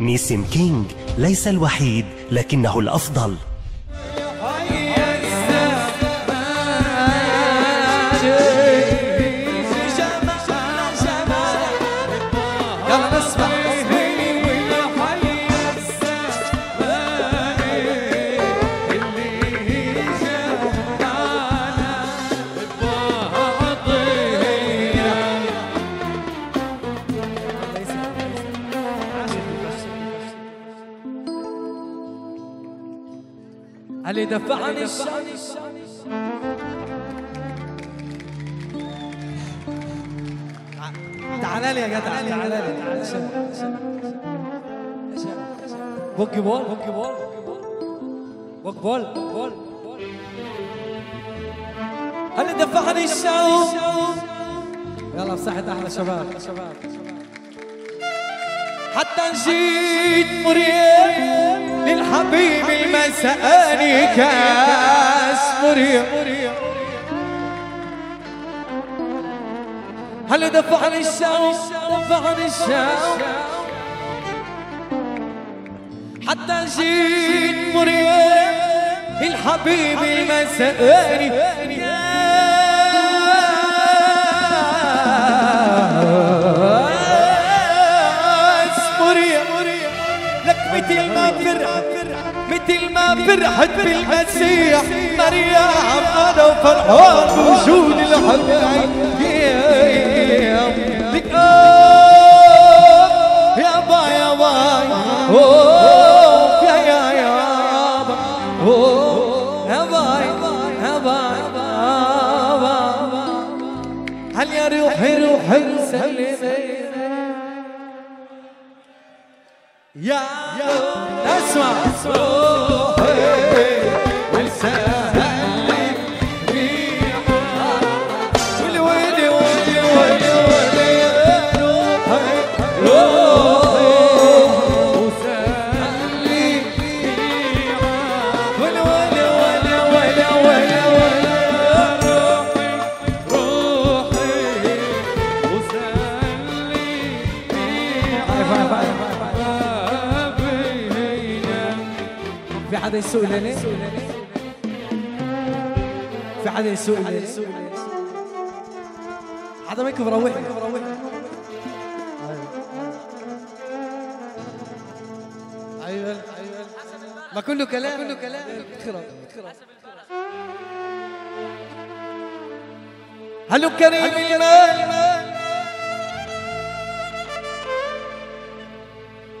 نيسم كينج ليس الوحيد لكنه الأفضل. اللي دفعني الشمس. تعال لي يا جدع تعال لي بوكي بول بوكي بول بوك بول بول اللي دفعني الشوق يلا بصحة أحلى شباب. حتى جيت مريم للحبيب المسأني كاس مريم هل دفعني الشوق؟ دفعني الشوق. حتى جيت مريم الحبيب المسأني فرحت بالمسيح. مريم أنا فرحان بوجود الحبيب لك آه يا با يا با يا يا يا يا با يا يا يا اسمع. روحي في حدا يسوق لنا؟ في حدا يسوق لنا؟ حدا منكم بروحني أيوه أيوه. ما كله كلام. كله كلام. هلو كريم المال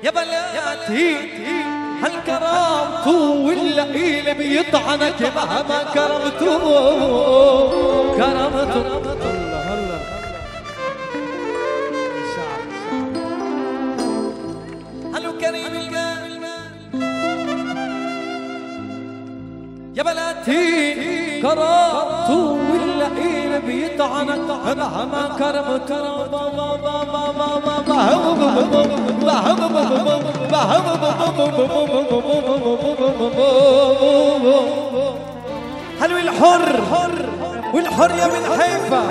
يا بلاتي هل كرمته ولا إلي بيطعنك مهما كرمته. كرمته. يا بلاتي كرمته ولا حلو الحر والحر يا من حيفا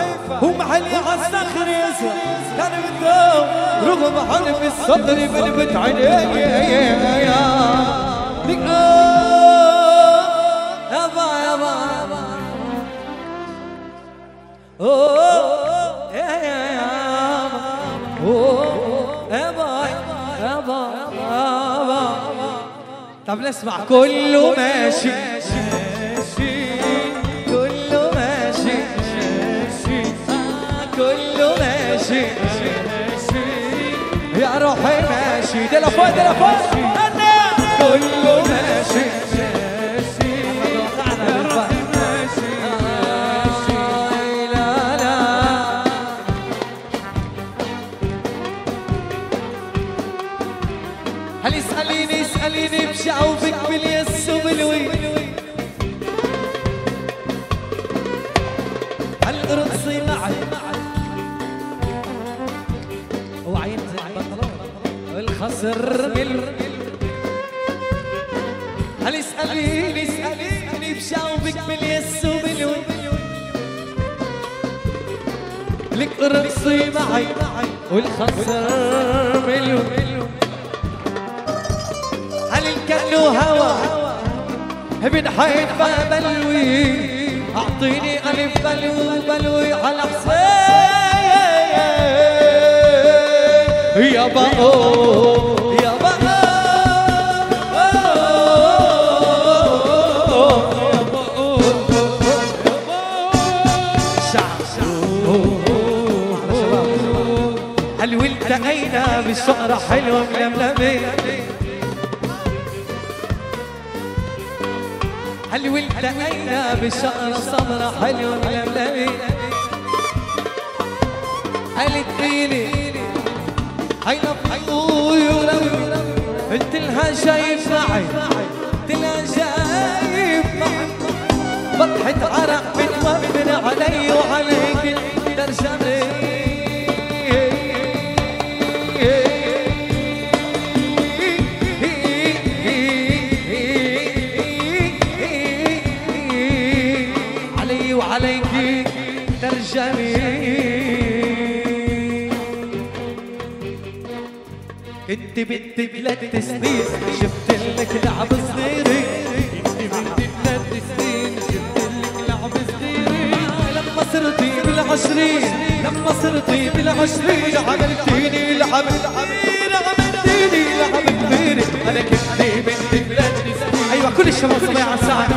هو محلي على الصخر يسوى كان بدهم رغم حرف الصدر بلبت عيني يابا يابا يابا اوه يا يا يابا اوه يابا يابا يابا طب نسمع كله ماشي. كله ماشي. آه، كله ماشي. يا روحي ماشي. لفوق. أنا. كله ماشي. اسأليني اسأليني بشعوبك باليس وبالوي هل ارقصي معي وعين زي البنطلون والخصر من هل اسأليني اسأليني بشعوبك باليس وبالوي ارقصي معي والخصر ملو كأنه هوا من حيث ما بلوي أعطيني ألف بلو بلوي على حسين. يا بقو حلوة ململمة حلو التقينا بالشقرة الصبرة حلو ململمة قالت ليلي هاي بحلوي ولمي قلت لها شايف معي قلت لها شايف معي. فتحت عرق بتوفر علي وعليك ترجمي انت بنت بلاد سنين جبت لك لعب صغيري انت بنت بلاد سنين جبت لك لعب صغيري لما صرتي بالعشرين لما صرتي بالعشرين عملتيني لعب عملتيني لعب كبير. أنا كنت بنت بلاد سنين. أيوه كل الشباب صبايا على الساعة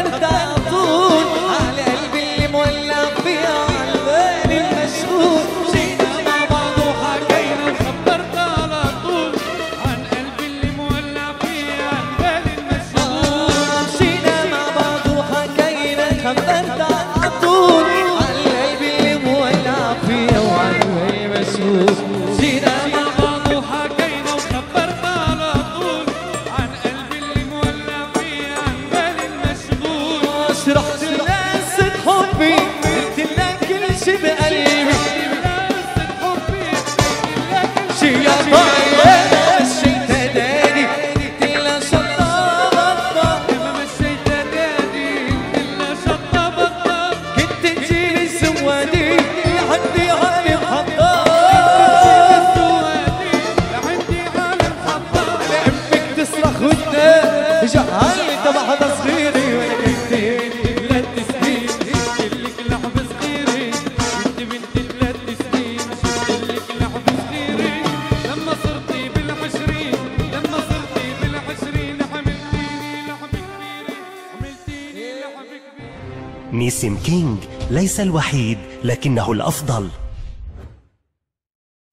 verdad. سيم كينج ليس الوحيد لكنه الأفضل.